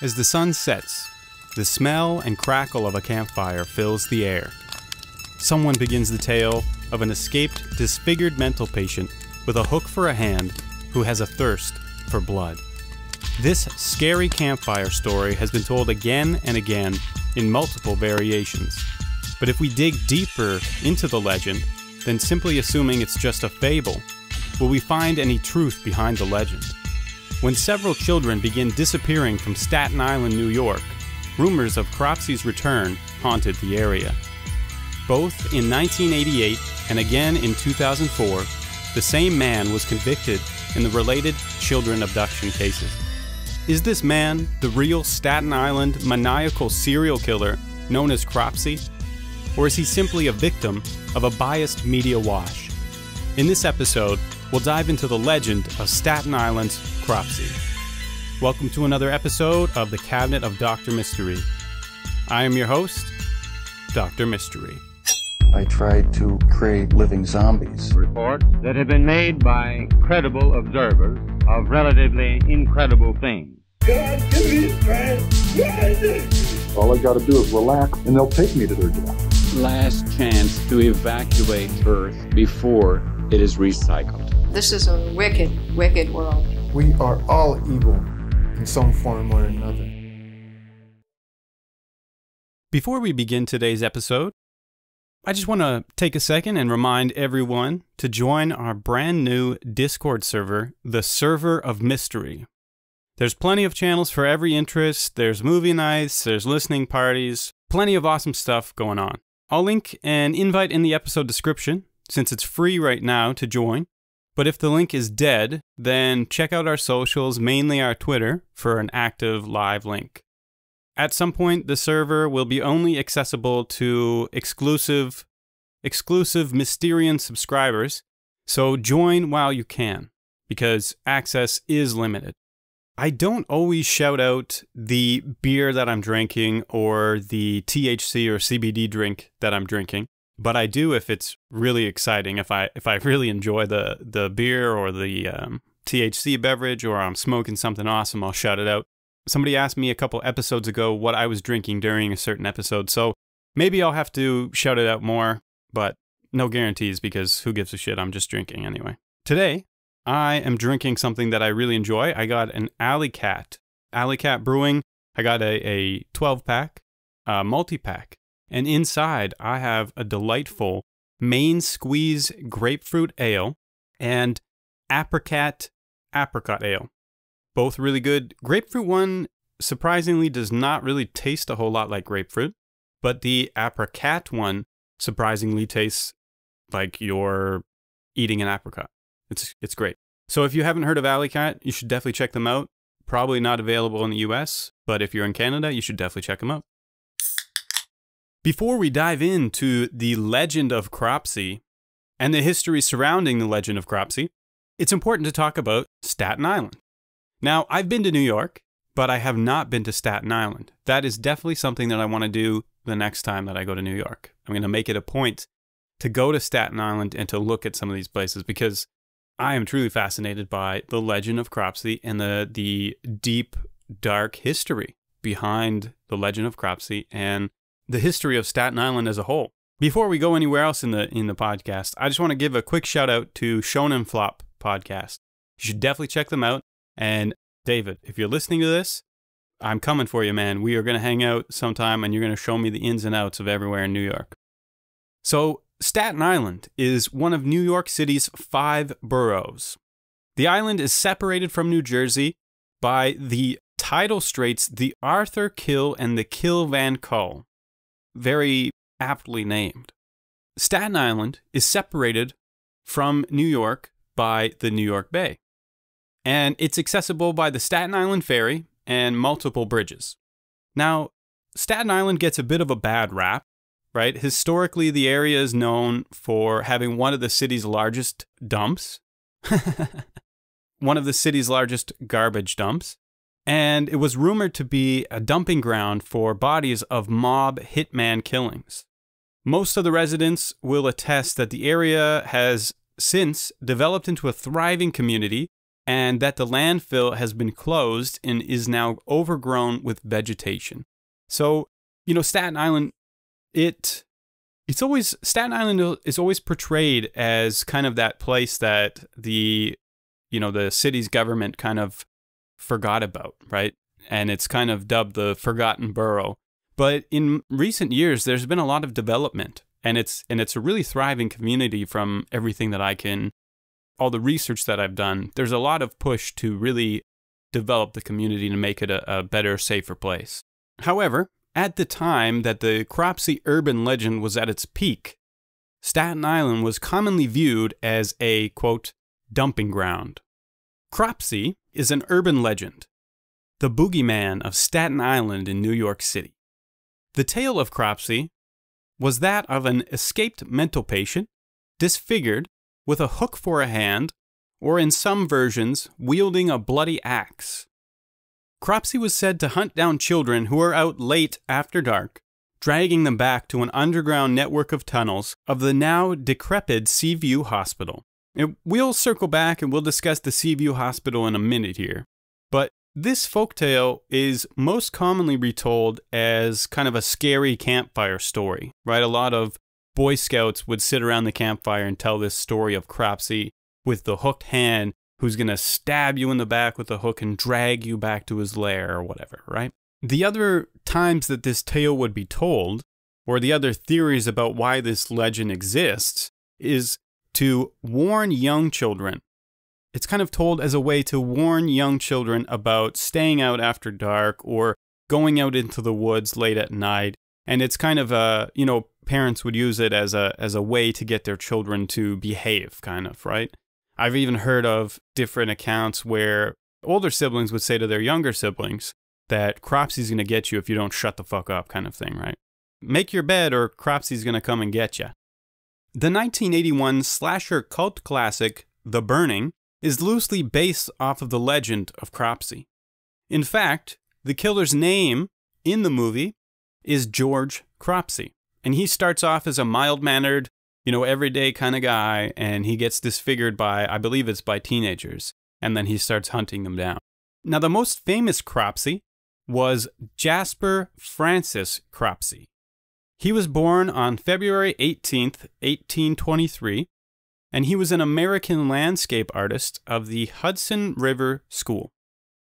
As the sun sets, the smell and crackle of a campfire fills the air. Someone begins the tale of an escaped, disfigured mental patient with a hook for a hand who has a thirst for blood. This scary campfire story has been told again and again in multiple variations. But if we dig deeper into the legend than simply assuming it's just a fable, will we find any truth behind the legend? When several children begin disappearing from Staten Island, New York, rumors of Cropsey's return haunted the area. Both in 1988 and again in 2004, the same man was convicted in the related children abduction cases. Is this man the real Staten Island maniacal serial killer known as Cropsey? Or is he simply a victim of a biased media wash? In this episode, we'll dive into the legend of Staten Island's Cropsey. Welcome to another episode of the Cabinet of Dr. Mystery. I am your host, Dr. Mystery. I tried to create living zombies. Reports that have been made by credible observers of relatively incredible things. God, give me strength. All I got to do is relax, and they'll take me to their death. Last chance to evacuate Earth before it is recycled. This is a wicked, wicked world. We are all evil in some form or another. Before we begin today's episode, I just want to take a second and remind everyone to join our brand new Discord server, the Server of Mystery. There's plenty of channels for every interest, there's movie nights, there's listening parties, plenty of awesome stuff going on. I'll link an invite in the episode description since it's free right now to join. But if the link is dead, then check out our socials, mainly our Twitter, for an active live link. At some point, the server will be only accessible to exclusive, exclusive Mysterian subscribers, so join while you can, because access is limited. I don't always shout out the beer that I'm drinking or the THC or CBD drink that I'm drinking, but I do if it's really exciting. If I if I really enjoy the the beer or the um, THC beverage or I'm smoking something awesome, I'll shout it out. Somebody asked me a couple episodes ago what I was drinking during a certain episode, so maybe I'll have to shout it out more, but no guarantees because who gives a shit? I'm just drinking anyway. Today, I am drinking something that I really enjoy. I got an Alley Cat, Alley Cat Brewing. I got a, a 12 pack, a multi pack, and inside I have a delightful main squeeze grapefruit ale and apricot apricot ale. Both really good. Grapefruit one surprisingly does not really taste a whole lot like grapefruit, but the apricot one surprisingly tastes like you're eating an apricot. It's it's great. So if you haven't heard of Alley Cat, you should definitely check them out. Probably not available in the US, but if you're in Canada, you should definitely check them out. Before we dive into the legend of Cropsey and the history surrounding the legend of Cropsey, it's important to talk about Staten Island. Now, I've been to New York, but I have not been to Staten Island. That is definitely something that I want to do the next time that I go to New York. I'm going to make it a point to go to Staten Island and to look at some of these places because I am truly fascinated by the legend of Cropsey and the the deep, dark history behind the legend of Cropsey and the history of Staten Island as a whole. Before we go anywhere else in the in the podcast, I just want to give a quick shout out to Shonen Flop podcast. You should definitely check them out. And David, if you're listening to this, I'm coming for you, man. We are going to hang out sometime and you're going to show me the ins and outs of everywhere in New York. So, Staten Island is one of New York City's five boroughs. The island is separated from New Jersey by the tidal straits, the Arthur Kill and the Kill Van Kull. Very aptly named. Staten Island is separated from New York by the New York Bay, and it's accessible by the Staten Island Ferry and multiple bridges. Now, Staten Island gets a bit of a bad rap right? Historically, the area is known for having one of the city's largest dumps, one of the city's largest garbage dumps, and it was rumored to be a dumping ground for bodies of mob hitman killings. Most of the residents will attest that the area has since developed into a thriving community and that the landfill has been closed and is now overgrown with vegetation. So, you know, Staten Island, it it's always Staten Island is always portrayed as kind of that place that the you know the city's government kind of forgot about, right? And it's kind of dubbed the forgotten borough. But in recent years, there's been a lot of development, and it's and it's a really thriving community from everything that I can, all the research that I've done. There's a lot of push to really develop the community to make it a, a better, safer place. However, at the time that the Cropsey urban legend was at its peak, Staten Island was commonly viewed as a, quote, dumping ground. Cropsey is an urban legend, the boogeyman of Staten Island in New York City. The tale of Cropsey was that of an escaped mental patient, disfigured, with a hook for a hand, or in some versions, wielding a bloody axe. Cropsey was said to hunt down children who were out late after dark, dragging them back to an underground network of tunnels of the now decrepit Seaview Hospital. And we'll circle back and we'll discuss the Seaview Hospital in a minute here. But this folktale is most commonly retold as kind of a scary campfire story, right? A lot of Boy Scouts would sit around the campfire and tell this story of Cropsey with the hooked hand who's going to stab you in the back with a hook and drag you back to his lair or whatever, right? The other times that this tale would be told, or the other theories about why this legend exists, is to warn young children. It's kind of told as a way to warn young children about staying out after dark or going out into the woods late at night. And it's kind of a, you know, parents would use it as a as a way to get their children to behave, kind of, right? I've even heard of different accounts where older siblings would say to their younger siblings that Cropsey's going to get you if you don't shut the fuck up, kind of thing, right? Make your bed or Cropsey's going to come and get you. The 1981 slasher cult classic, The Burning, is loosely based off of the legend of Cropsey. In fact, the killer's name in the movie is George Cropsey, and he starts off as a mild mannered, you know, everyday kind of guy, and he gets disfigured by, I believe it's by teenagers, and then he starts hunting them down. Now, the most famous Cropsey was Jasper Francis Cropsey. He was born on February 18th, 1823, and he was an American landscape artist of the Hudson River School.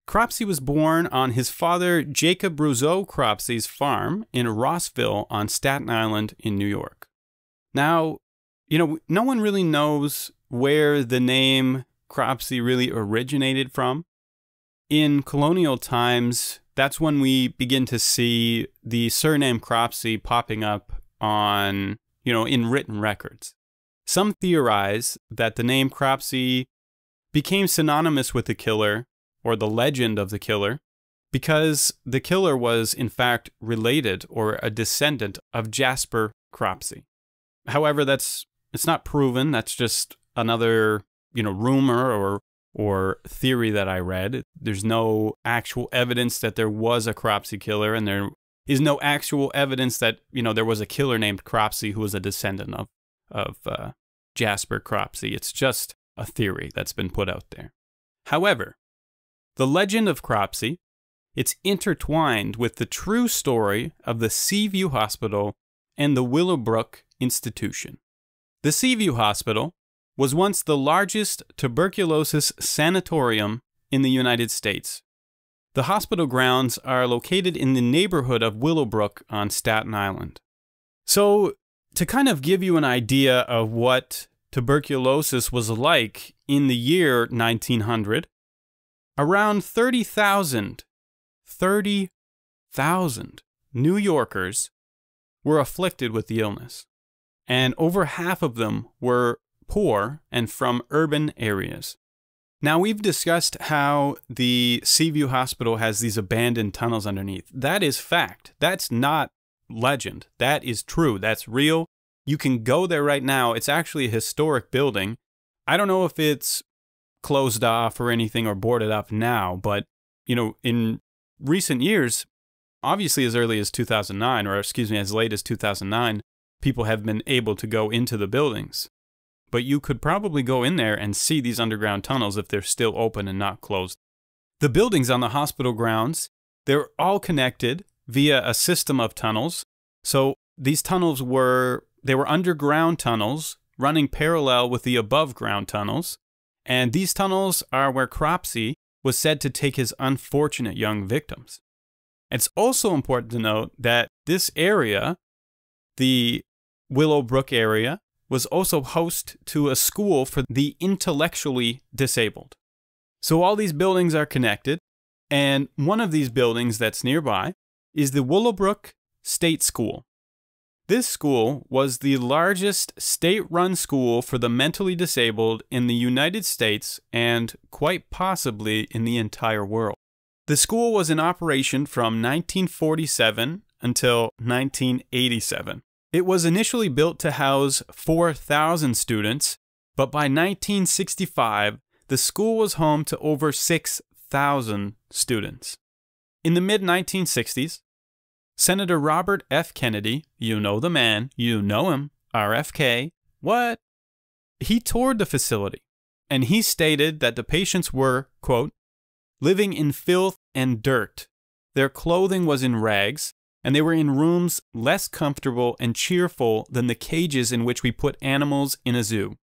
Cropsey was born on his father Jacob Rezeau Cropsey's farm in Rossville on Staten Island in New York. Now, you know, no one really knows where the name Cropsey really originated from. In colonial times, that's when we begin to see the surname Cropsey popping up on, you know, in written records. Some theorize that the name Cropsey became synonymous with the killer or the legend of the killer because the killer was in fact related or a descendant of Jasper Cropsey. However, that's it's not proven. That's just another, you know, rumor or or theory that I read. There's no actual evidence that there was a Cropsey killer and there is no actual evidence that, you know, there was a killer named Cropsey who was a descendant of of uh, Jasper Cropsey. It's just a theory that's been put out there. However, the legend of Cropsey, it's intertwined with the true story of the Seaview Hospital and the Willowbrook Institution. The Seaview Hospital was once the largest tuberculosis sanatorium in the United States. The hospital grounds are located in the neighborhood of Willowbrook on Staten Island. So, to kind of give you an idea of what tuberculosis was like in the year 1900, around 30,000, 30,000 New Yorkers were afflicted with the illness, and over half of them were poor and from urban areas. Now, we've discussed how the Seaview Hospital has these abandoned tunnels underneath. That is fact. That's not legend. That is true. That's real. You can go there right now. It's actually a historic building. I don't know if it's closed off or anything or boarded up now, but you know, in recent years, obviously as early as 2009 or excuse me, as late as 2009, people have been able to go into the buildings. But you could probably go in there and see these underground tunnels if they're still open and not closed. The buildings on the hospital grounds, they're all connected via a system of tunnels. So these tunnels were they were underground tunnels running parallel with the above ground tunnels. And these tunnels are where Cropsey was said to take his unfortunate young victims. It's also important to note that this area, the Willowbrook area, was also host to a school for the intellectually disabled. So all these buildings are connected, and one of these buildings that's nearby is the Willowbrook State School. This school was the largest state run school for the mentally disabled in the United States and quite possibly in the entire world. The school was in operation from 1947 until 1987. It was initially built to house 4,000 students, but by 1965, the school was home to over 6,000 students. In the mid 1960s, Senator Robert F. Kennedy, you know the man, you know him, RFK, what? He toured the facility and he stated that the patients were, quote, living in filth and dirt. Their clothing was in rags, and they were in rooms less comfortable and cheerful than the cages in which we put animals in a zoo.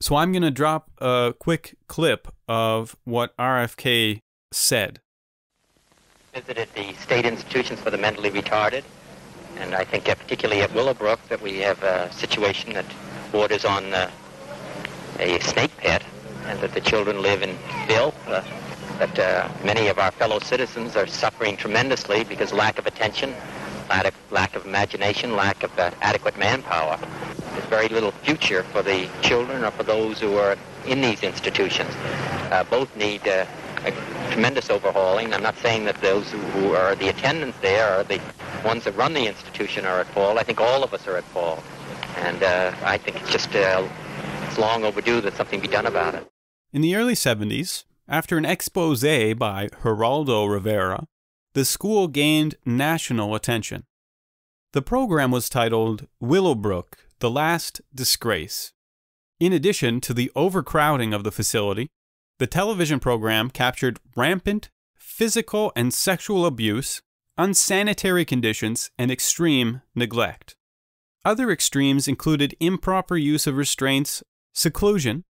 So I'm going to drop a quick clip of what RFK said visited the state institutions for the mentally retarded, and I think uh, particularly at Willowbrook that we have a situation that borders on uh, a snake pit, and that the children live in filth. Uh, that uh, many of our fellow citizens are suffering tremendously because lack of attention, lack of, lack of imagination, lack of uh, adequate manpower. There's very little future for the children or for those who are in these institutions. Uh, both need a tremendous overhauling. I'm not saying that those who are the attendants there are the ones that run the institution are at fault. I think all of us are at fault. And uh, I think it's just uh, it's long overdue that something be done about it. In the early 70s, after an expose by Geraldo Rivera, the school gained national attention. The program was titled Willowbrook The Last Disgrace. In addition to the overcrowding of the facility, the television program captured rampant physical and sexual abuse, unsanitary conditions, and extreme neglect. Other extremes included improper use of restraints, seclusion,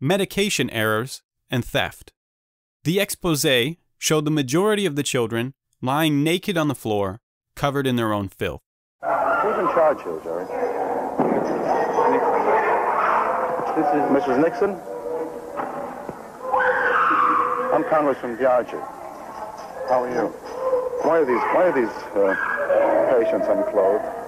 medication errors, and theft. The expose showed the majority of the children lying naked on the floor, covered in their own filth. Who's in charge here, Jerry? This is Mrs. Nixon. I'm Congressman Biaggi. How are you? Why are these Why are these uh, patients unclothed?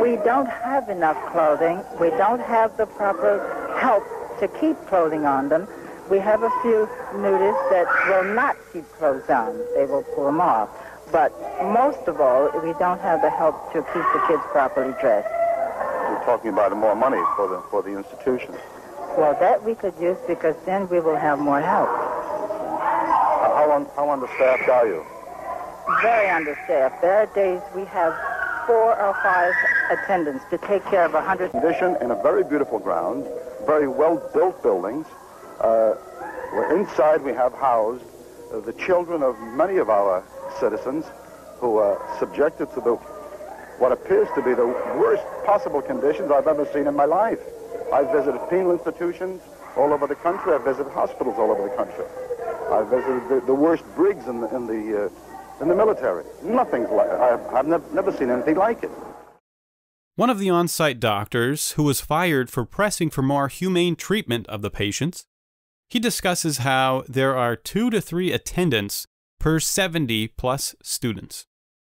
We don't have enough clothing. We don't have the proper help to keep clothing on them. We have a few nudists that will not keep clothes on. They will pull them off. But most of all, we don't have the help to keep the kids properly dressed. You're talking about more money for the for the institution. Well, that we could use because then we will have more help. How, un- how understaffed are you? Very understaffed. There are days we have four or five attendants to take care of a hundred. Condition in a very beautiful ground, very well-built buildings. Uh, inside we have housed uh, the children of many of our citizens who are subjected to the what appears to be the worst possible conditions I've ever seen in my life. I've visited penal institutions all over the country. I've visited hospitals all over the country. I've visited the, the worst brigs in the in the uh, in the military. Nothing's like I've, I've nev- never seen anything like it. One of the on site doctors, who was fired for pressing for more humane treatment of the patients, he discusses how there are two to three attendants per 70 plus students.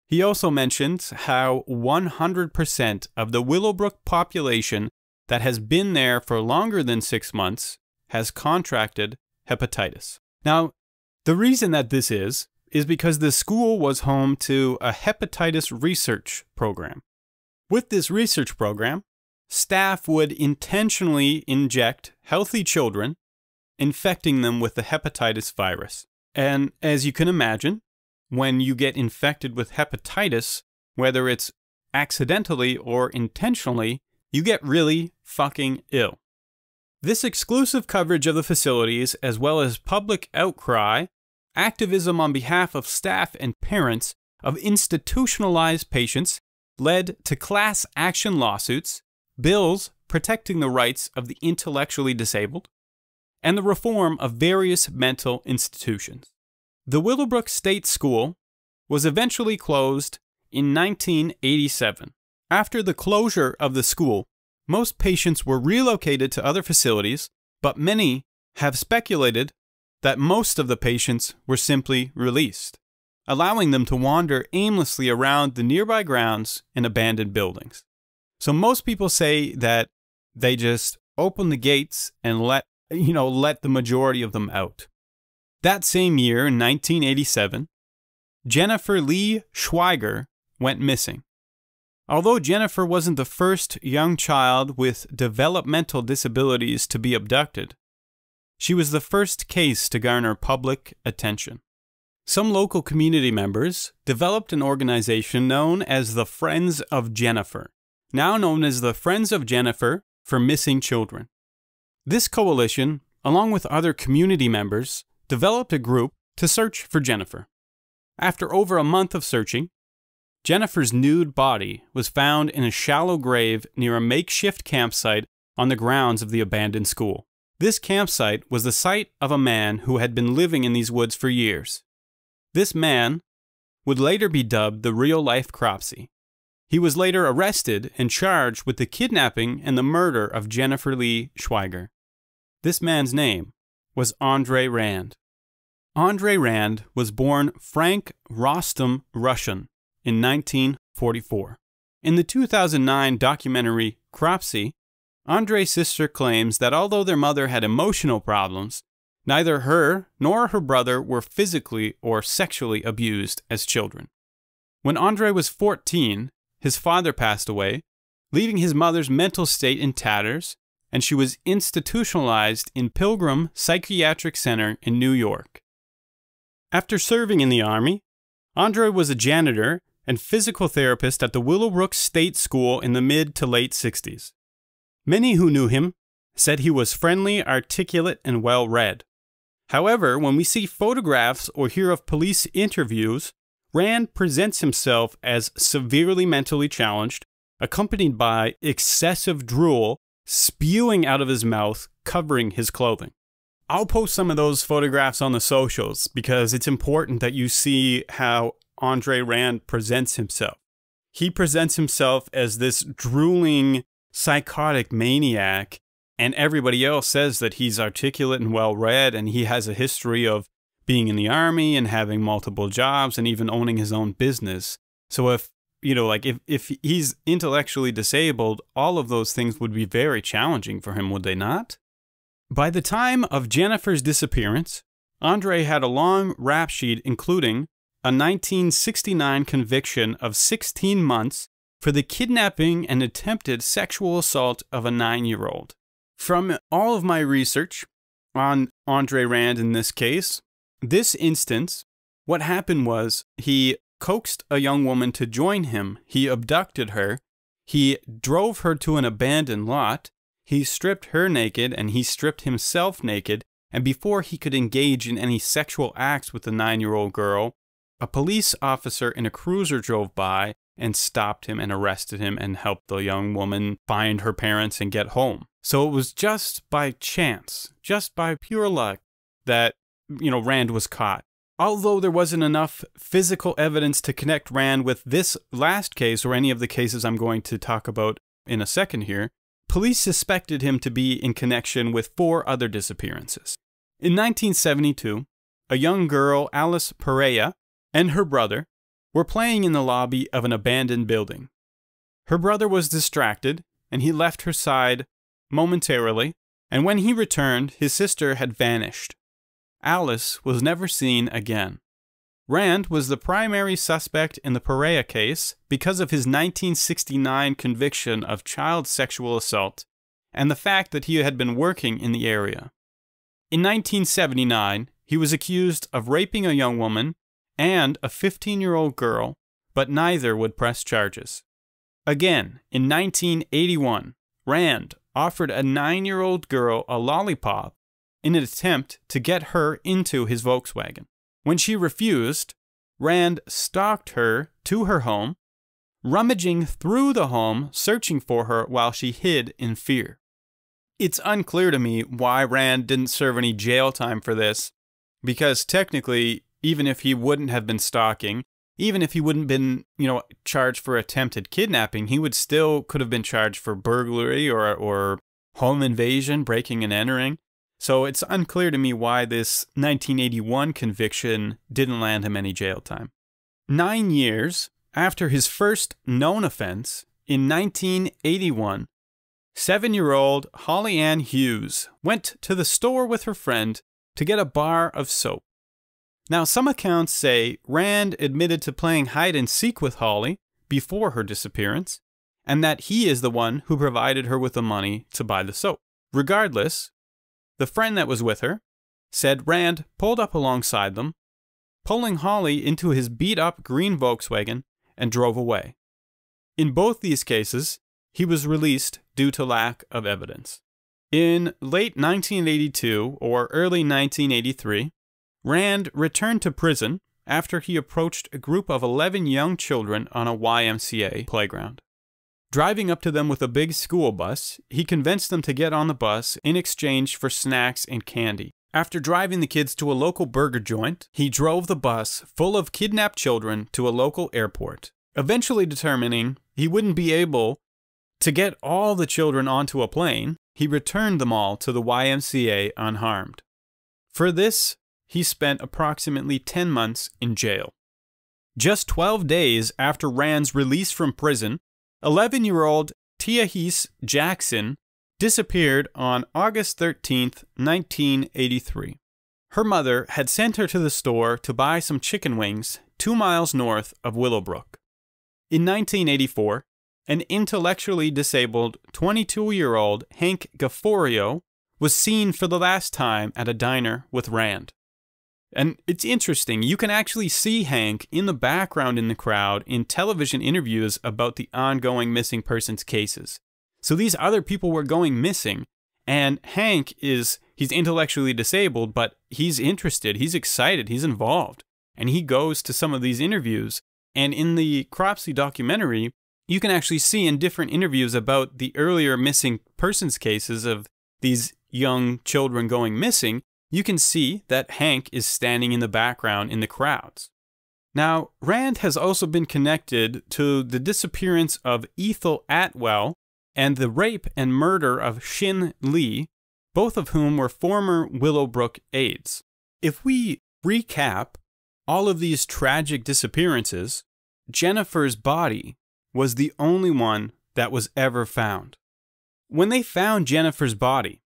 He also mentions how 100% of the Willowbrook population that has been there for longer than six months has contracted hepatitis. Now, the reason that this is, is because the school was home to a hepatitis research program. With this research program, staff would intentionally inject healthy children, infecting them with the hepatitis virus. And as you can imagine, when you get infected with hepatitis, whether it's accidentally or intentionally, you get really fucking ill. This exclusive coverage of the facilities, as well as public outcry, activism on behalf of staff and parents of institutionalized patients, led to class action lawsuits, bills protecting the rights of the intellectually disabled, and the reform of various mental institutions. The Willowbrook State School was eventually closed in 1987. After the closure of the school, most patients were relocated to other facilities, but many have speculated that most of the patients were simply released, allowing them to wander aimlessly around the nearby grounds and abandoned buildings. So most people say that they just open the gates and let you know let the majority of them out. That same year in 1987, Jennifer Lee Schweiger went missing. Although Jennifer wasn't the first young child with developmental disabilities to be abducted, she was the first case to garner public attention. Some local community members developed an organization known as the Friends of Jennifer, now known as the Friends of Jennifer for Missing Children. This coalition, along with other community members, developed a group to search for Jennifer. After over a month of searching, Jennifer's nude body was found in a shallow grave near a makeshift campsite on the grounds of the abandoned school. This campsite was the site of a man who had been living in these woods for years. This man would later be dubbed the real life Cropsey. He was later arrested and charged with the kidnapping and the murder of Jennifer Lee Schweiger. This man's name was Andre Rand. Andre Rand was born Frank Rostam Russian in 1944. In the 2009 documentary Cropsey, Andre's sister claims that although their mother had emotional problems, neither her nor her brother were physically or sexually abused as children. When Andre was 14, his father passed away, leaving his mother's mental state in tatters, and she was institutionalized in Pilgrim Psychiatric Center in New York. After serving in the Army, Andre was a janitor and physical therapist at the Willowbrook State School in the mid to late 60s. Many who knew him said he was friendly, articulate, and well read. However, when we see photographs or hear of police interviews, Rand presents himself as severely mentally challenged, accompanied by excessive drool spewing out of his mouth, covering his clothing. I'll post some of those photographs on the socials because it's important that you see how Andre Rand presents himself. He presents himself as this drooling, psychotic maniac, and everybody else says that he's articulate and well read, and he has a history of being in the army and having multiple jobs and even owning his own business. So if you know, like if, if he's intellectually disabled, all of those things would be very challenging for him, would they not? By the time of Jennifer's disappearance, Andre had a long rap sheet including a 1969 conviction of 16 months for the kidnapping and attempted sexual assault of a nine year old. From all of my research on Andre Rand in this case, this instance, what happened was he coaxed a young woman to join him, he abducted her, he drove her to an abandoned lot, he stripped her naked, and he stripped himself naked. And before he could engage in any sexual acts with the nine year old girl, a police officer in a cruiser drove by and stopped him and arrested him and helped the young woman find her parents and get home. So it was just by chance, just by pure luck, that, you know, Rand was caught. Although there wasn't enough physical evidence to connect Rand with this last case or any of the cases I'm going to talk about in a second here, police suspected him to be in connection with four other disappearances. In 1972, a young girl, Alice Pereira, and her brother were playing in the lobby of an abandoned building. Her brother was distracted, and he left her side momentarily, and when he returned, his sister had vanished. Alice was never seen again. Rand was the primary suspect in the Pereira case because of his 1969 conviction of child sexual assault and the fact that he had been working in the area. In 1979, he was accused of raping a young woman and a 15 year old girl, but neither would press charges. Again, in 1981, Rand offered a nine year old girl a lollipop in an attempt to get her into his Volkswagen. When she refused, Rand stalked her to her home, rummaging through the home, searching for her while she hid in fear. It's unclear to me why Rand didn't serve any jail time for this, because technically, even if he wouldn't have been stalking, even if he wouldn't been, you know, charged for attempted kidnapping, he would still could have been charged for burglary or or home invasion, breaking and entering. So it's unclear to me why this 1981 conviction didn't land him any jail time. Nine years after his first known offense, in 1981, seven year old Holly Ann Hughes went to the store with her friend to get a bar of soap. Now, some accounts say Rand admitted to playing hide and seek with Holly before her disappearance, and that he is the one who provided her with the money to buy the soap. Regardless, the friend that was with her said Rand pulled up alongside them, pulling Holly into his beat up green Volkswagen and drove away. In both these cases, he was released due to lack of evidence. In late 1982 or early 1983, Rand returned to prison after he approached a group of 11 young children on a YMCA playground. Driving up to them with a big school bus, he convinced them to get on the bus in exchange for snacks and candy. After driving the kids to a local burger joint, he drove the bus full of kidnapped children to a local airport, eventually determining he wouldn't be able to get all the children onto a plane. He returned them all to the YMCA unharmed. For this, he spent approximately 10 months in jail. Just 12 days after Rand's release from prison, 11 year old Tiahease Jackson disappeared on August 13, 1983. Her mother had sent her to the store to buy some chicken wings two miles north of Willowbrook. In 1984, an intellectually disabled 22 year old Hank Gafforio was seen for the last time at a diner with Rand. And it's interesting, you can actually see Hank in the background in the crowd in television interviews about the ongoing missing persons cases. So these other people were going missing, and Hank is, he's intellectually disabled, but he's interested, he's excited, he's involved. And he goes to some of these interviews. And in the Cropsey documentary, you can actually see in different interviews about the earlier missing persons cases of these young children going missing you can see that Hank is standing in the background in the crowds. Now, Rand has also been connected to the disappearance of Ethel Atwell and the rape and murder of Shin Lee, both of whom were former Willowbrook aides. If we recap all of these tragic disappearances, Jennifer's body was the only one that was ever found. When they found Jennifer's body,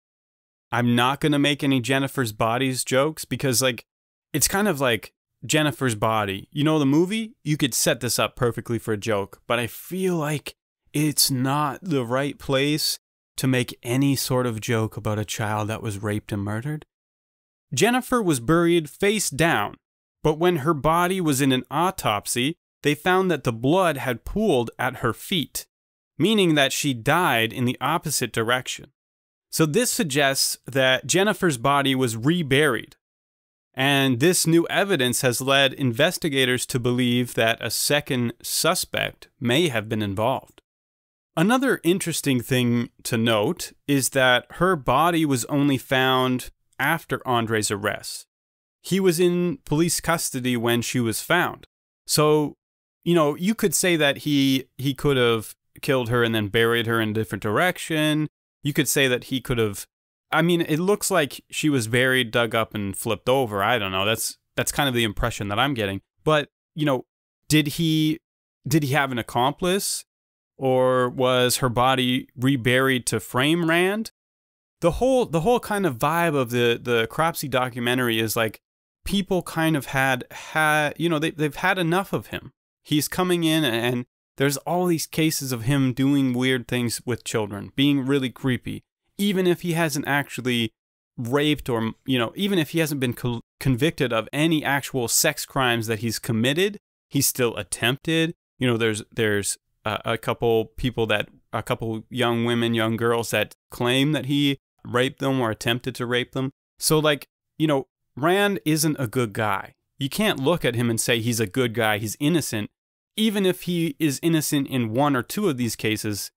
I'm not going to make any Jennifer's Bodies jokes because, like, it's kind of like Jennifer's Body. You know, the movie, you could set this up perfectly for a joke, but I feel like it's not the right place to make any sort of joke about a child that was raped and murdered. Jennifer was buried face down, but when her body was in an autopsy, they found that the blood had pooled at her feet, meaning that she died in the opposite direction. So this suggests that Jennifer's body was reburied. And this new evidence has led investigators to believe that a second suspect may have been involved. Another interesting thing to note is that her body was only found after Andre's arrest. He was in police custody when she was found. So, you know, you could say that he he could have killed her and then buried her in a different direction you could say that he could have I mean, it looks like she was buried, dug up, and flipped over. I don't know. That's that's kind of the impression that I'm getting. But you know, did he did he have an accomplice, or was her body reburied to frame Rand? The whole the whole kind of vibe of the the Cropsey documentary is like people kind of had had you know they they've had enough of him. He's coming in and there's all these cases of him doing weird things with children, being really creepy, even if he hasn't actually raped or, you know, even if he hasn't been co- convicted of any actual sex crimes that he's committed, he's still attempted. You know, there's there's a couple people that a couple young women, young girls that claim that he raped them or attempted to rape them. So, like, you know, Rand isn't a good guy. You can't look at him and say he's a good guy, he's innocent. Even if he is innocent in one or two of these cases,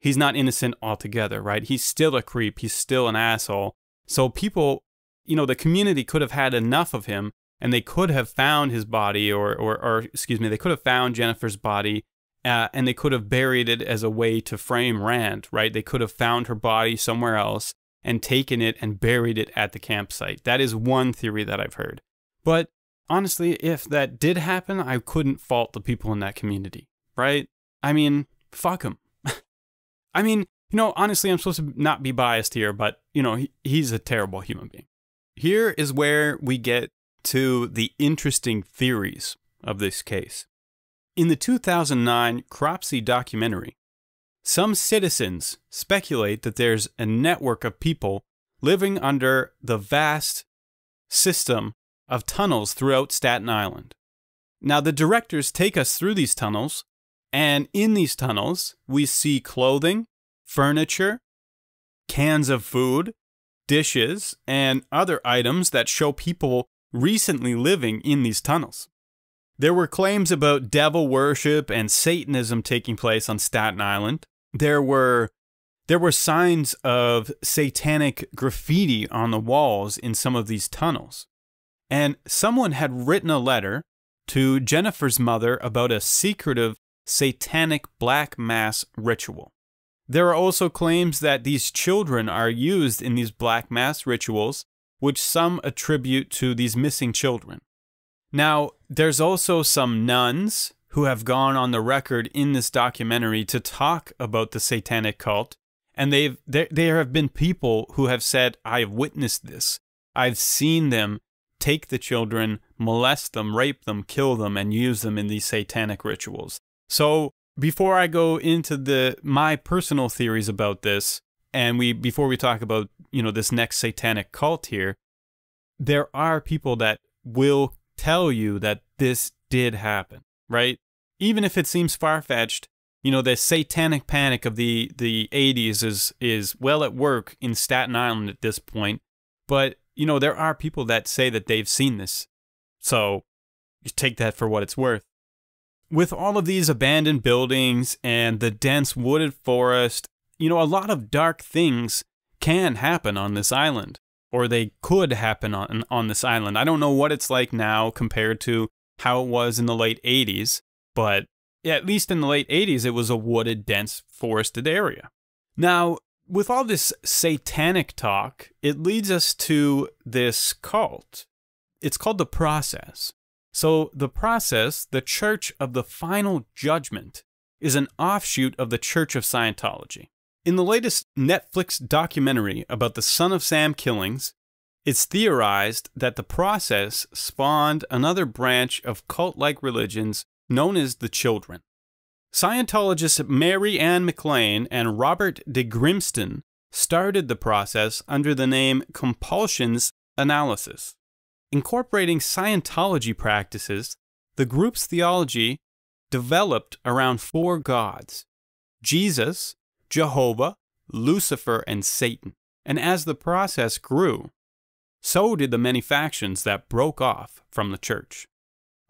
he's not innocent altogether, right? He's still a creep, he's still an asshole. So, people, you know, the community could have had enough of him and they could have found his body, or, or, or excuse me, they could have found Jennifer's body uh, and they could have buried it as a way to frame Rand, right? They could have found her body somewhere else and taken it and buried it at the campsite. That is one theory that I've heard. But honestly, if that did happen, I couldn't fault the people in that community, right? I mean, fuck them. I mean, you know, honestly, I'm supposed to not be biased here, but, you know, he, he's a terrible human being. Here is where we get to the interesting theories of this case. In the 2009 Cropsey documentary, some citizens speculate that there's a network of people living under the vast system of tunnels throughout Staten Island. Now, the directors take us through these tunnels, and in these tunnels, we see clothing, furniture, cans of food, dishes, and other items that show people recently living in these tunnels. There were claims about devil worship and Satanism taking place on Staten Island. There were there were signs of satanic graffiti on the walls in some of these tunnels. And someone had written a letter to Jennifer's mother about a secretive satanic black mass ritual. There are also claims that these children are used in these black mass rituals which some attribute to these missing children. Now, there's also some nuns who have gone on the record in this documentary to talk about the satanic cult, and they've there, there have been people who have said, "I have witnessed this. I've seen them take the children, molest them, rape them, kill them, and use them in these satanic rituals." So, before I go into the my personal theories about this, and we before we talk about you know this next satanic cult here there are people that will tell you that this did happen right even if it seems far-fetched you know the satanic panic of the the 80s is is well at work in Staten Island at this point but you know there are people that say that they've seen this so you take that for what it's worth with all of these abandoned buildings and the dense wooded forest you know, a lot of dark things can happen on this island, or they could happen on, on this island. I don't know what it's like now compared to how it was in the late 80s, but at least in the late 80s, it was a wooded, dense, forested area. Now, with all this satanic talk, it leads us to this cult. It's called the Process. So, the Process, the Church of the Final Judgment, is an offshoot of the Church of Scientology. In the latest Netflix documentary about the Son of Sam killings, it's theorized that the process spawned another branch of cult like religions known as the Children. Scientologists Mary Ann MacLean and Robert de Grimston started the process under the name Compulsions Analysis. Incorporating Scientology practices, the group's theology developed around four gods Jesus, Jehovah, Lucifer, and Satan. And as the process grew, so did the many factions that broke off from the church.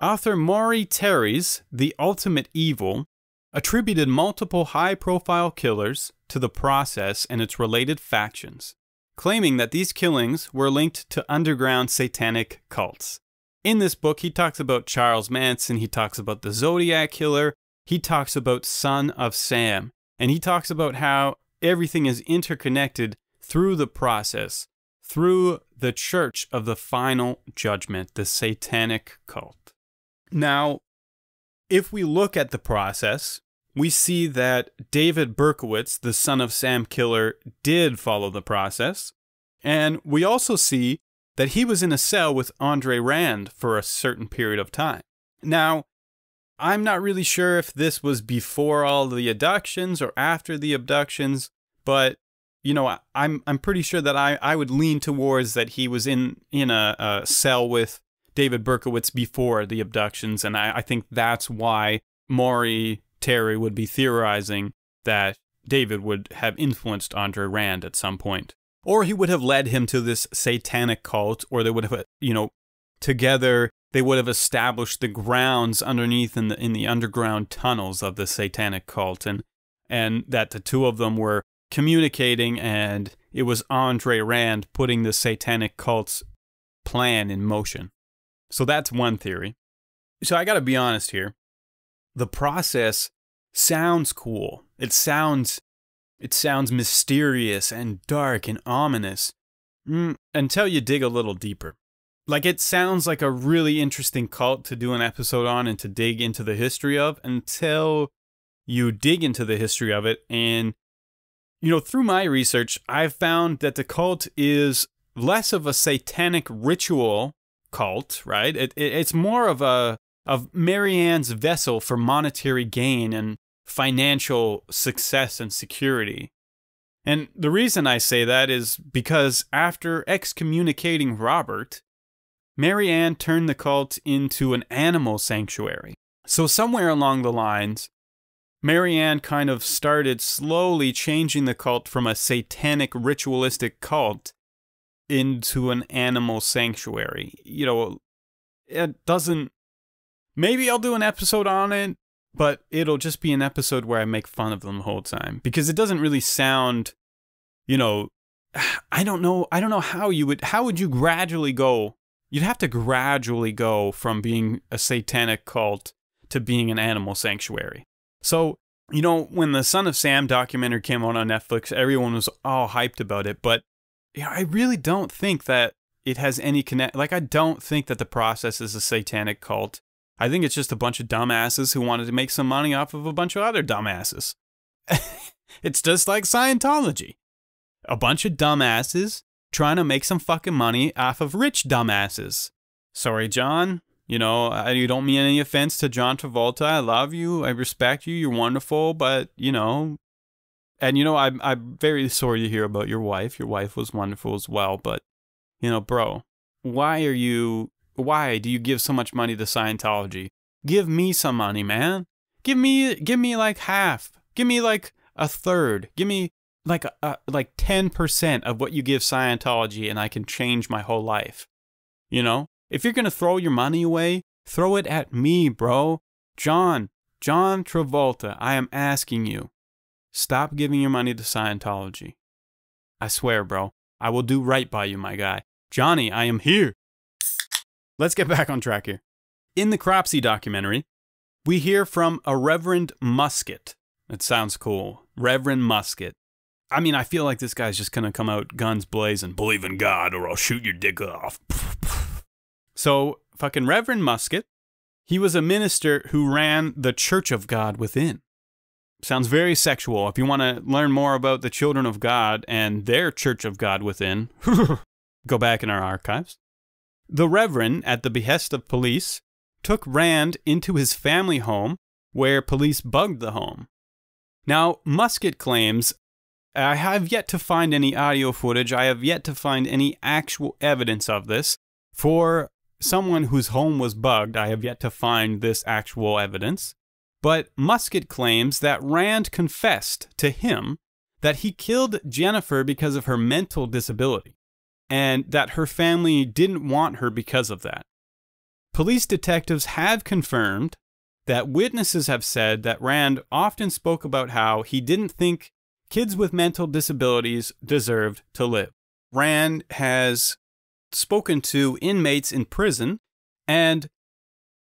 Author Maury Terry's The Ultimate Evil attributed multiple high profile killers to the process and its related factions, claiming that these killings were linked to underground satanic cults. In this book, he talks about Charles Manson, he talks about the Zodiac Killer, he talks about Son of Sam, and he talks about how everything is interconnected through the process, through the church of the final judgment, the satanic cult. Now, if we look at the process, we see that David Berkowitz, the son of Sam Killer, did follow the process. And we also see that he was in a cell with Andre Rand for a certain period of time. Now, I'm not really sure if this was before all the abductions or after the abductions, but you know, I'm I'm pretty sure that I, I would lean towards that he was in in a, a cell with David Berkowitz before the abductions, and I, I think that's why Maury Terry would be theorizing that David would have influenced Andre Rand at some point. Or he would have led him to this satanic cult, or they would have, you know, together they would have established the grounds underneath in the in the underground tunnels of the satanic cult and and that the two of them were communicating and it was Andre Rand putting the satanic cult's plan in motion. So that's one theory. So I got to be honest here. The process sounds cool. It sounds it sounds mysterious and dark and ominous mm, until you dig a little deeper. Like it sounds like a really interesting cult to do an episode on and to dig into the history of until you dig into the history of it and you know through my research I've found that the cult is less of a satanic ritual cult, right? It, it, it's more of a of Marianne's vessel for monetary gain and financial success and security. And the reason I say that is because after excommunicating Robert, Marianne turned the cult into an animal sanctuary. So, somewhere along the lines, Marianne kind of started slowly changing the cult from a satanic ritualistic cult into an animal sanctuary. You know, it doesn't. Maybe I'll do an episode on it, but it'll just be an episode where I make fun of them the whole time because it doesn't really sound, you know, I don't know. I don't know how you would. How would you gradually go? You'd have to gradually go from being a satanic cult to being an animal sanctuary. So, you know, when the Son of Sam documentary came out on Netflix, everyone was all hyped about it. But know, I really don't think that it has any connect. Like, I don't think that the process is a satanic cult. I think it's just a bunch of dumbasses who wanted to make some money off of a bunch of other dumbasses. it's just like Scientology. A bunch of dumbasses trying to make some fucking money off of rich dumbasses. Sorry, John. You know, I, you don't mean any offense to John Travolta. I love you. I respect you. You're wonderful. But, you know, and you know, I'm I'm very sorry to hear about your wife. Your wife was wonderful as well, but you know, bro, why are you why do you give so much money to Scientology? Give me some money, man. Give me give me like half. Give me like a third. Give me like a, a like 10% of what you give Scientology and I can change my whole life. You know? If you're going to throw your money away, throw it at me, bro. John, John Travolta, I am asking you. Stop giving your money to Scientology. I swear, bro. I will do right by you, my guy. Johnny, I am here. Let's get back on track here. In the Cropsey documentary, we hear from a Reverend Musket. It sounds cool. Reverend Musket. I mean, I feel like this guy's just gonna come out guns blazing, believe in God or I'll shoot your dick off. so, fucking Reverend Musket, he was a minister who ran the Church of God within. Sounds very sexual. If you want to learn more about the children of God and their church of God within, go back in our archives. The Reverend, at the behest of police, took Rand into his family home where police bugged the home. Now, Musket claims I have yet to find any audio footage, I have yet to find any actual evidence of this. For someone whose home was bugged, I have yet to find this actual evidence. But Musket claims that Rand confessed to him that he killed Jennifer because of her mental disability, and that her family didn't want her because of that. Police detectives have confirmed that witnesses have said that Rand often spoke about how he didn't think kids with mental disabilities deserved to live. Rand has spoken to inmates in prison, and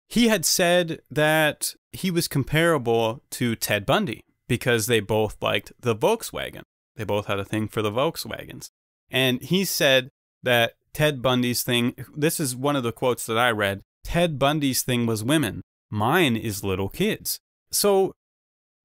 he had said that he was comparable to Ted Bundy because they both liked the Volkswagen. They both had a thing for the Volkswagens. And he said that Ted Bundy's thing, this is one of the quotes that I read Ted Bundy's thing was women, mine is little kids. So,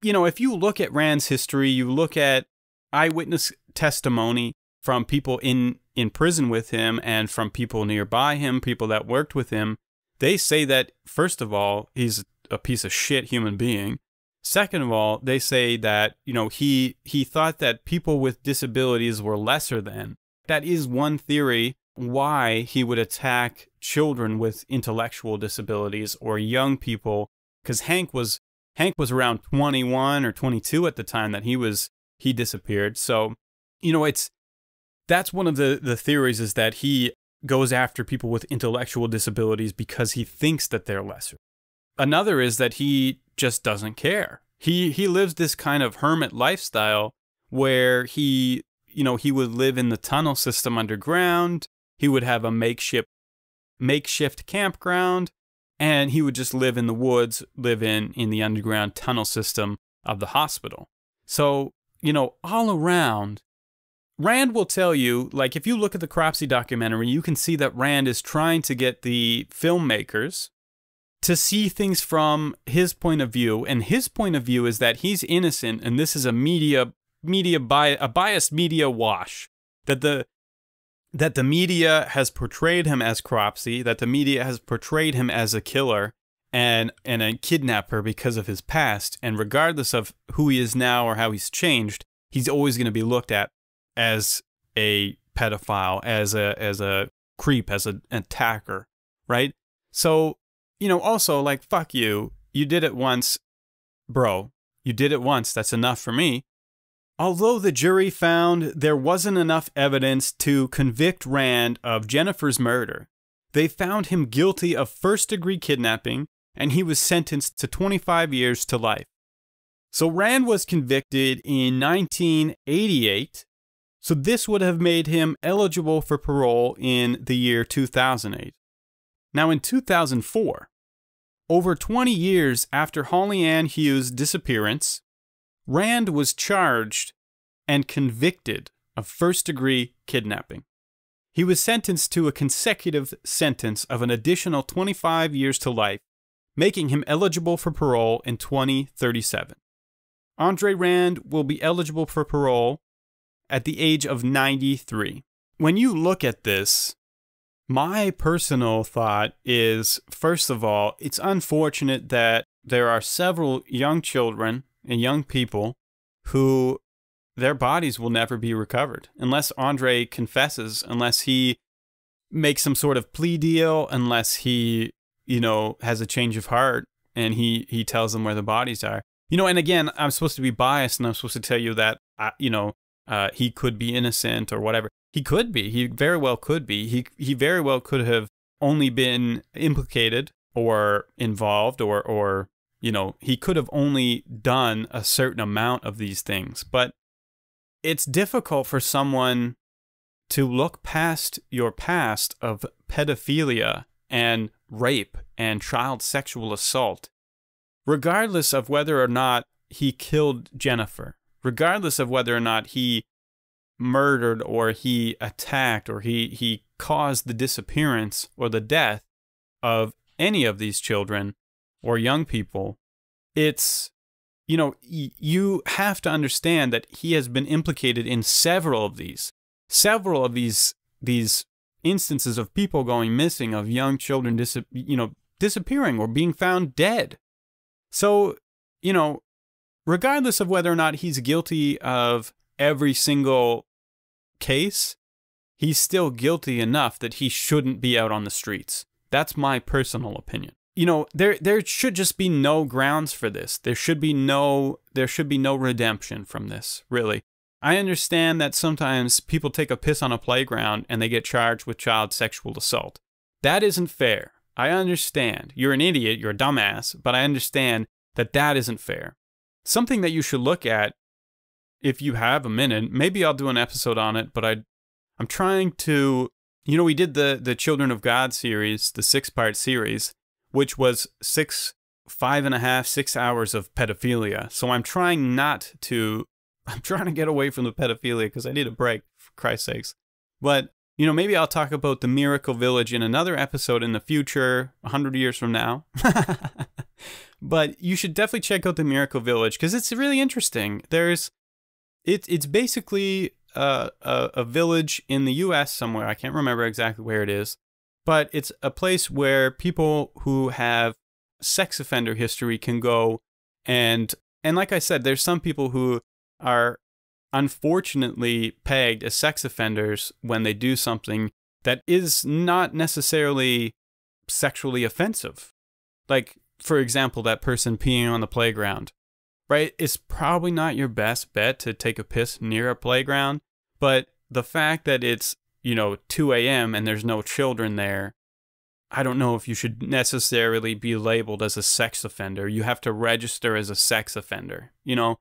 you know, if you look at Rand's history, you look at eyewitness testimony from people in, in prison with him and from people nearby him, people that worked with him, they say that, first of all, he's a piece of shit human being. Second of all, they say that, you know, he he thought that people with disabilities were lesser than. That is one theory why he would attack children with intellectual disabilities or young people cuz Hank was Hank was around 21 or 22 at the time that he was he disappeared. So, you know, it's that's one of the the theories is that he goes after people with intellectual disabilities because he thinks that they're lesser. Another is that he just doesn't care. He he lives this kind of hermit lifestyle where he, you know, he would live in the tunnel system underground. He would have a makeshift makeshift campground and he would just live in the woods, live in in the underground tunnel system of the hospital. So, you know, all around Rand will tell you, like, if you look at the Cropsey documentary, you can see that Rand is trying to get the filmmakers to see things from his point of view. And his point of view is that he's innocent and this is a media, media, bi- a biased media wash. That the, that the media has portrayed him as Cropsey, that the media has portrayed him as a killer and, and a kidnapper because of his past. And regardless of who he is now or how he's changed, he's always going to be looked at as a pedophile, as a as a creep, as an attacker, right? So, you know, also like fuck you. You did it once, bro. You did it once. That's enough for me. Although the jury found there wasn't enough evidence to convict Rand of Jennifer's murder, they found him guilty of first degree kidnapping and he was sentenced to 25 years to life. So Rand was convicted in 1988 so this would have made him eligible for parole in the year 2008. Now, in 2004, over 20 years after Holly Ann Hughes' disappearance, Rand was charged and convicted of first degree kidnapping. He was sentenced to a consecutive sentence of an additional 25 years to life, making him eligible for parole in 2037. Andre Rand will be eligible for parole at the age of 93. When you look at this, my personal thought is first of all, it's unfortunate that there are several young children and young people who their bodies will never be recovered unless Andre confesses, unless he makes some sort of plea deal, unless he, you know, has a change of heart and he he tells them where the bodies are. You know, and again, I'm supposed to be biased and I'm supposed to tell you that I, you know, uh, he could be innocent or whatever. He could be. He very well could be. He he very well could have only been implicated or involved or or you know he could have only done a certain amount of these things. But it's difficult for someone to look past your past of pedophilia and rape and child sexual assault, regardless of whether or not he killed Jennifer regardless of whether or not he murdered or he attacked or he, he caused the disappearance or the death of any of these children or young people, it's, you know, you have to understand that he has been implicated in several of these, several of these, these instances of people going missing, of young children, dis- you know, disappearing or being found dead. So, you know, regardless of whether or not he's guilty of every single case, he's still guilty enough that he shouldn't be out on the streets. That's my personal opinion. You know, there there should just be no grounds for this. There should be no there should be no redemption from this, really. I understand that sometimes people take a piss on a playground and they get charged with child sexual assault. That isn't fair. I understand. You're an idiot, you're a dumbass, but I understand that that isn't fair something that you should look at if you have a minute. Maybe I'll do an episode on it, but I I'm trying to you know, we did the the Children of God series, the six part series, which was six five and a half, six hours of pedophilia. So I'm trying not to I'm trying to get away from the pedophilia because I need a break, for Christ's sakes. But you know, maybe I'll talk about the Miracle Village in another episode in the future, 100 years from now. but you should definitely check out the Miracle Village because it's really interesting. There's, it, it's basically a, a, a village in the U.S. somewhere. I can't remember exactly where it is, but it's a place where people who have sex offender history can go and and like I said, there's some people who are unfortunately pegged as sex offenders when they do something that is not necessarily sexually offensive. Like, for example, that person peeing on the playground right? It's probably not your best bet to take a piss near a playground, but the fact that it's, you know, 2 a.m. and there's no children there, I don't know if you should necessarily be labeled as a sex offender. You have to register as a sex offender, you know?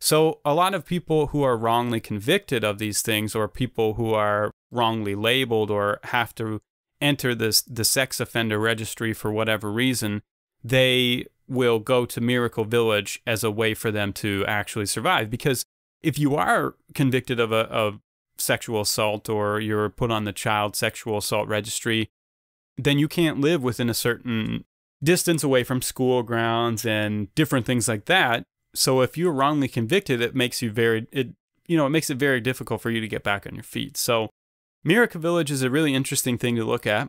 So, a lot of people who are wrongly convicted of these things, or people who are wrongly labeled or have to enter this the sex offender registry for whatever reason, they will go to Miracle Village as a way for them to actually survive. Because if you are convicted of a of sexual assault or you're put on the child sexual assault registry, then you can't live within a certain distance away from school grounds and different things like that. So if you're wrongly convicted, it makes you very it you know, it makes it very difficult for you to get back on your feet. So Miracle Village is a really interesting thing to look at.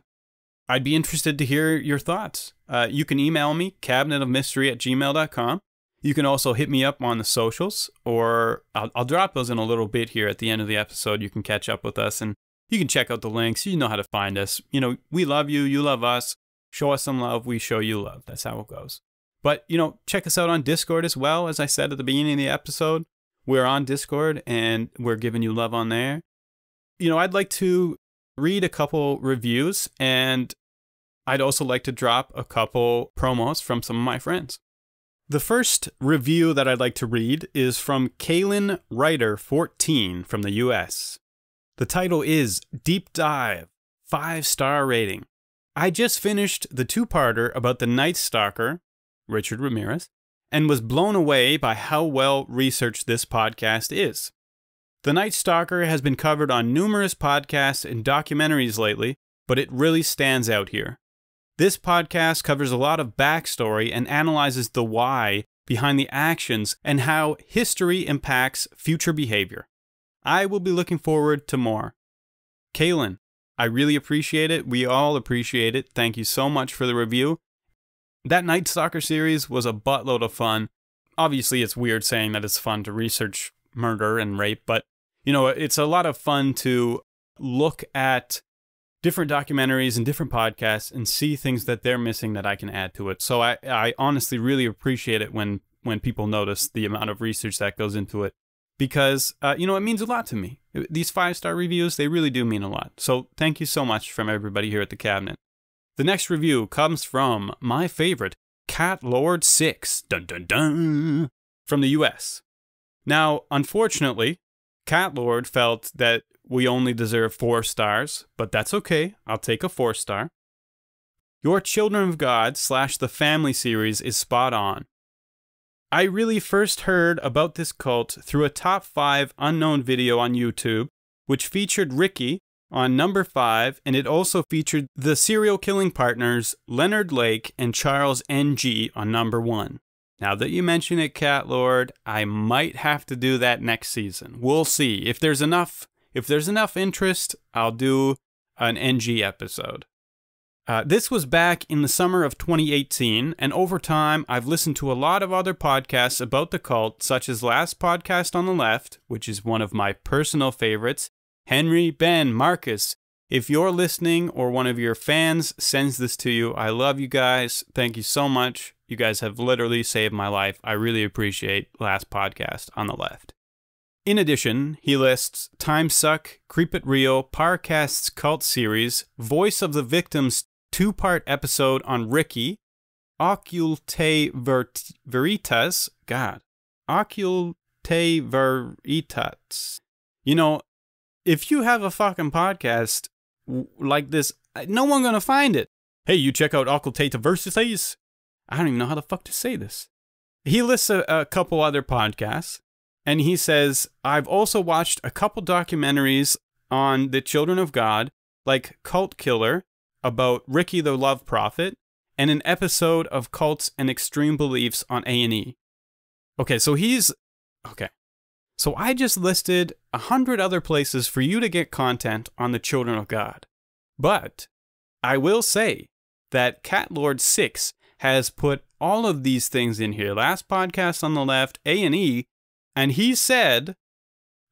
I'd be interested to hear your thoughts. Uh, you can email me, cabinetofmystery at gmail.com. You can also hit me up on the socials, or I'll, I'll, drop those in a little bit here at the end of the episode. You can catch up with us and you can check out the links. You know how to find us. You know, we love you, you love us. Show us some love, we show you love. That's how it goes. But, you know, check us out on Discord as well. As I said at the beginning of the episode, we're on Discord and we're giving you love on there. You know, I'd like to read a couple reviews and I'd also like to drop a couple promos from some of my friends. The first review that I'd like to read is from Kaylin Writer 14 from the US. The title is Deep Dive, 5 star rating. I just finished the two parter about the Night Stalker, Richard Ramirez, and was blown away by how well researched this podcast is. The Night Stalker has been covered on numerous podcasts and documentaries lately, but it really stands out here. This podcast covers a lot of backstory and analyzes the why behind the actions and how history impacts future behavior. I will be looking forward to more. Kaylin, I really appreciate it. We all appreciate it. Thank you so much for the review. That Night Stalker series was a buttload of fun. Obviously, it's weird saying that it's fun to research murder and rape, but you know, it's a lot of fun to look at different documentaries and different podcasts and see things that they're missing that I can add to it. So I, I honestly really appreciate it when when people notice the amount of research that goes into it because uh, you know it means a lot to me. These five star reviews they really do mean a lot. So thank you so much from everybody here at the cabinet. The next review comes from my favorite Cat Lord Six, dun dun dun, from the U.S. Now, unfortunately, Cat Lord felt that we only deserve four stars, but that's okay. I'll take a four star. Your Children of God slash the Family series is spot on. I really first heard about this cult through a top 5 unknown video on YouTube, which featured Ricky on number 5, and it also featured the serial killing partners Leonard Lake and Charles Ng on number 1. Now that you mention it, Cat Lord, I might have to do that next season. We'll see. If there's enough if there's enough interest, I'll do an NG episode. Uh, this was back in the summer of 2018, and over time, I've listened to a lot of other podcasts about the cult, such as Last Podcast on the Left, which is one of my personal favorites. Henry, Ben, Marcus, if you're listening or one of your fans sends this to you, I love you guys. Thank you so much. You guys have literally saved my life. I really appreciate Last Podcast on the Left. In addition, he lists Time Suck, Creep It Real, Parcast's Cult Series, Voice of the Victims two part episode on Ricky, Occulte Veritas, God, Occulte Veritas. You know, if you have a fucking podcast like this, no one gonna find it. Hey, you check out Occulte Veritas? I don't even know how the fuck to say this. He lists a, a couple other podcasts. And he says, I've also watched a couple documentaries on the children of God, like Cult Killer, about Ricky the Love Prophet, and an episode of Cults and Extreme Beliefs on A&E. Okay, so he's okay. So I just listed a hundred other places for you to get content on the children of God. But I will say that Catlord 6 has put all of these things in here. Last podcast on the left, A&E, and he said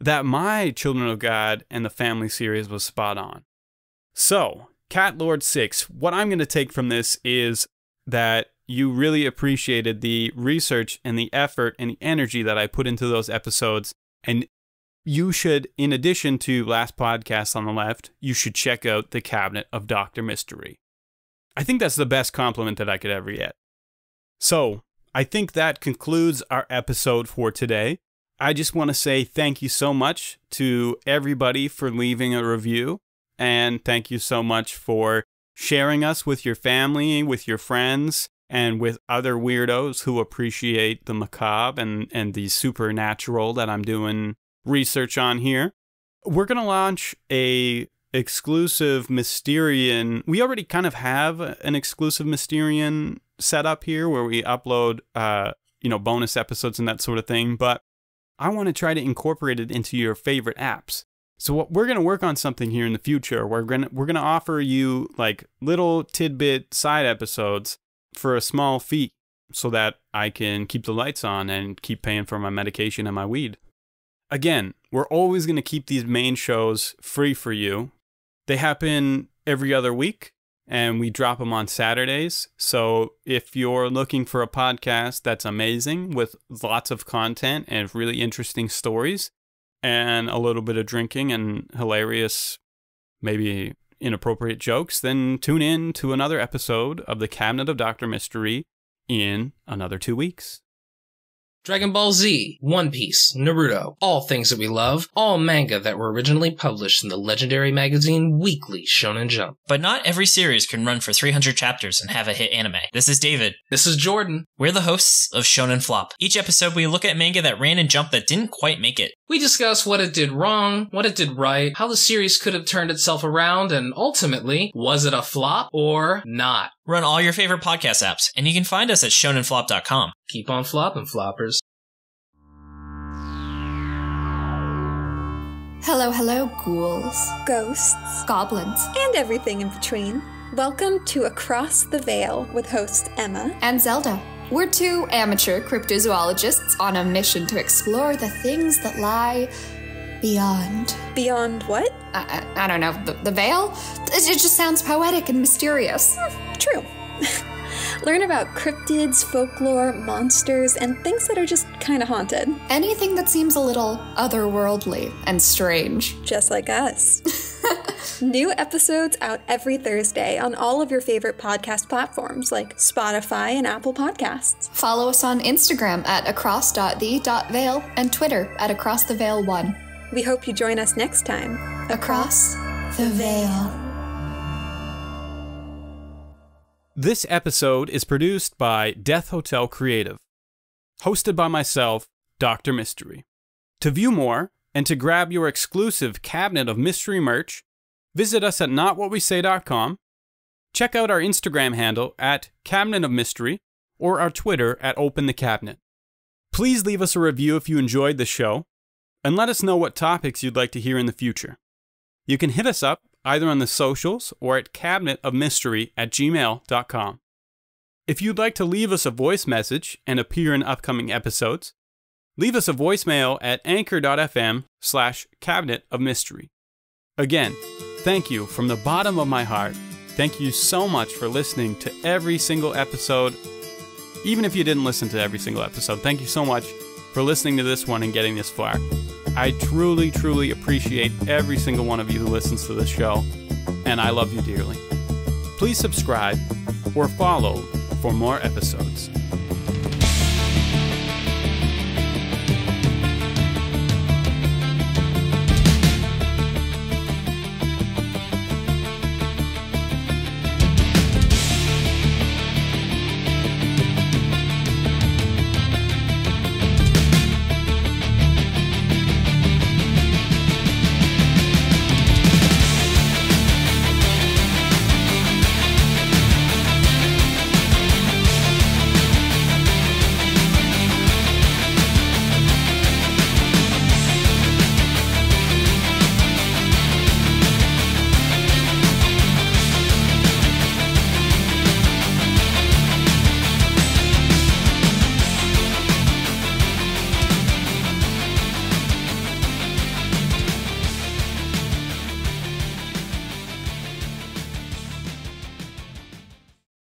that my Children of God and the Family series was spot on. So, Cat Lord 6, what I'm going to take from this is that you really appreciated the research and the effort and the energy that I put into those episodes. And you should, in addition to Last Podcast on the Left, you should check out The Cabinet of Dr. Mystery. I think that's the best compliment that I could ever get. So, I think that concludes our episode for today. I just want to say thank you so much to everybody for leaving a review. And thank you so much for sharing us with your family, with your friends, and with other weirdos who appreciate the macabre and, and the supernatural that I'm doing research on here. We're going to launch a exclusive Mysterian. We already kind of have an exclusive Mysterian set up here where we upload uh, you know, bonus episodes and that sort of thing, but I want to try to incorporate it into your favorite apps. So what we're going to work on something here in the future. We're going to we're going to offer you like little tidbit side episodes for a small fee so that I can keep the lights on and keep paying for my medication and my weed. Again, we're always going to keep these main shows free for you. They happen every other week and we drop them on Saturdays. So if you're looking for a podcast that's amazing with lots of content and really interesting stories and a little bit of drinking and hilarious, maybe inappropriate jokes, then tune in to another episode of The Cabinet of Dr. Mystery in another two weeks. Dragon Ball Z, One Piece, Naruto, all things that we love, all manga that were originally published in the legendary magazine Weekly Shonen Jump. But not every series can run for 300 chapters and have a hit anime. This is David. This is Jordan. We're the hosts of Shonen Flop. Each episode, we look at manga that ran in Jump that didn't quite make it. We discuss what it did wrong, what it did right, how the series could have turned itself around, and ultimately, was it a flop or not? Run all your favorite podcast apps, and you can find us at shonenflop.com. Keep on flopping, floppers. Hello, hello, ghouls, ghosts, goblins, and everything in between. Welcome to Across the Veil with host Emma and Zelda. We're two amateur cryptozoologists on a mission to explore the things that lie beyond. Beyond what? I, I, I don't know. The, the veil? It, it just sounds poetic and mysterious. Hmm, true. Learn about cryptids, folklore, monsters, and things that are just kind of haunted. Anything that seems a little otherworldly and strange. Just like us. New episodes out every Thursday on all of your favorite podcast platforms like Spotify and Apple Podcasts. Follow us on Instagram at across.the.veil and Twitter at across the acrosstheveil1. We hope you join us next time. Across the Veil. This episode is produced by Death Hotel Creative, hosted by myself, Dr. Mystery. To view more and to grab your exclusive Cabinet of Mystery merch, visit us at notwhatwesay.com, check out our Instagram handle at Cabinet of Mystery, or our Twitter at Open the Cabinet. Please leave us a review if you enjoyed the show, and let us know what topics you'd like to hear in the future. You can hit us up either on the socials or at cabinetofmystery at gmail.com. If you'd like to leave us a voice message and appear in upcoming episodes, leave us a voicemail at anchor.fm slash cabinet of mystery. Again, thank you from the bottom of my heart. Thank you so much for listening to every single episode. Even if you didn't listen to every single episode, thank you so much for listening to this one and getting this far. I truly, truly appreciate every single one of you who listens to this show, and I love you dearly. Please subscribe or follow for more episodes.